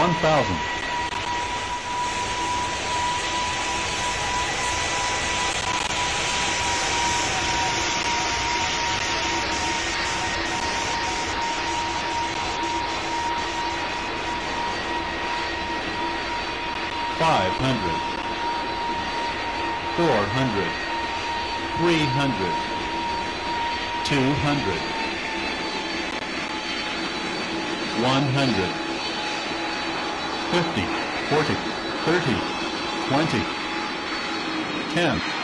One thousand. Five hundred. Four hundred. Three hundred. Two hundred. One hundred. Fifty. Forty. Thirty. Twenty. Ten.